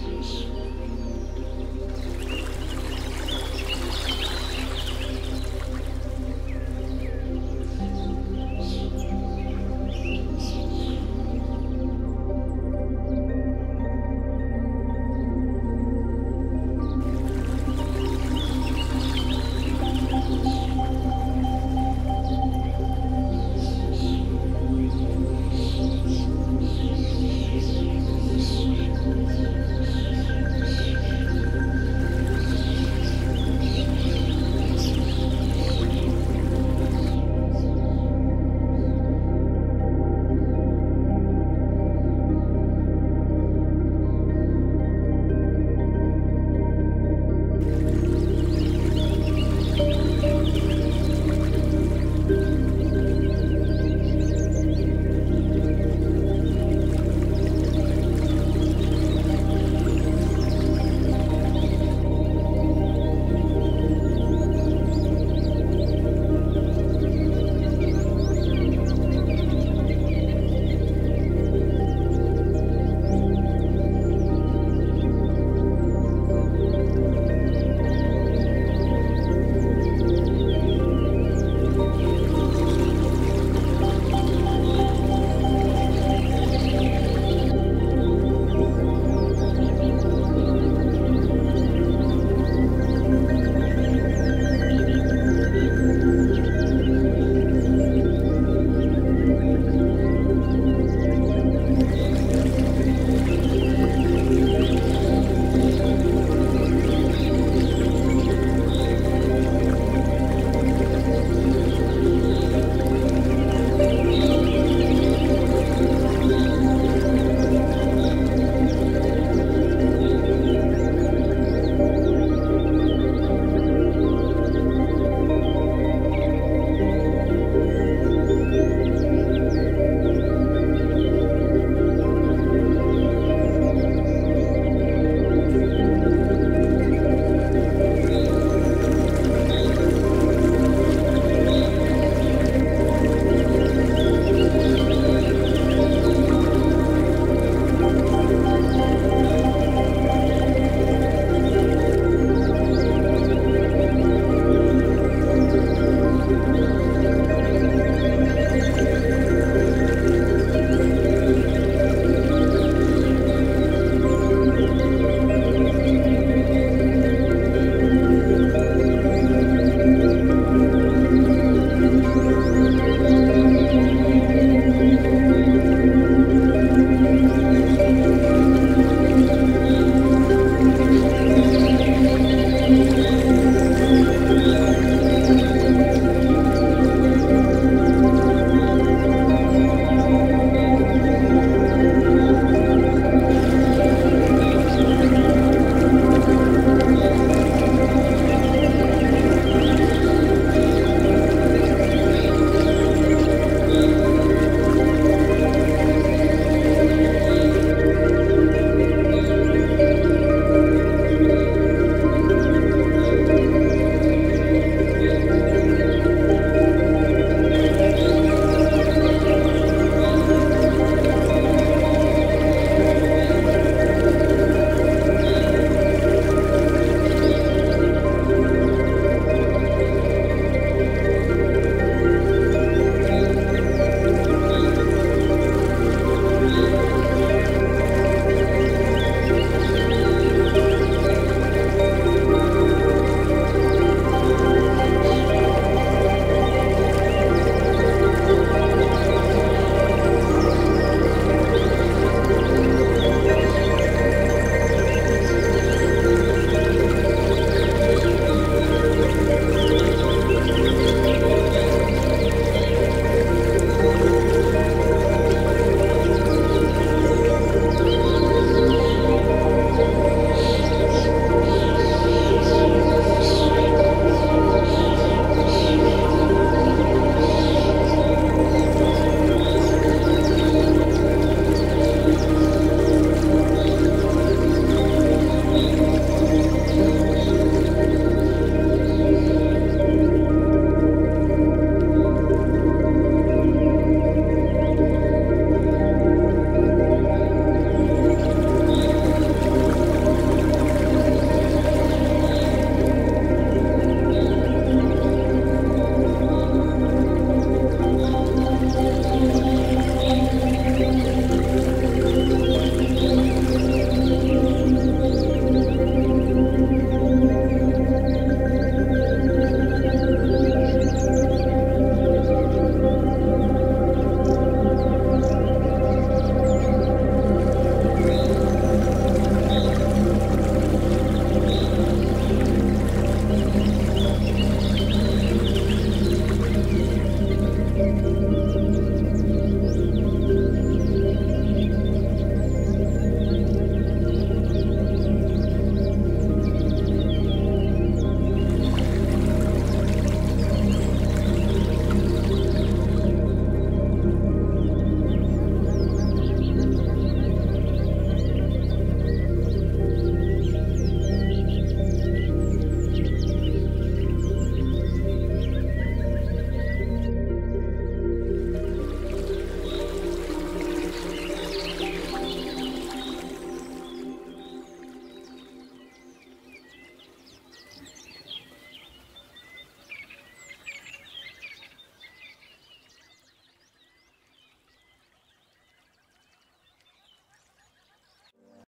Jesus.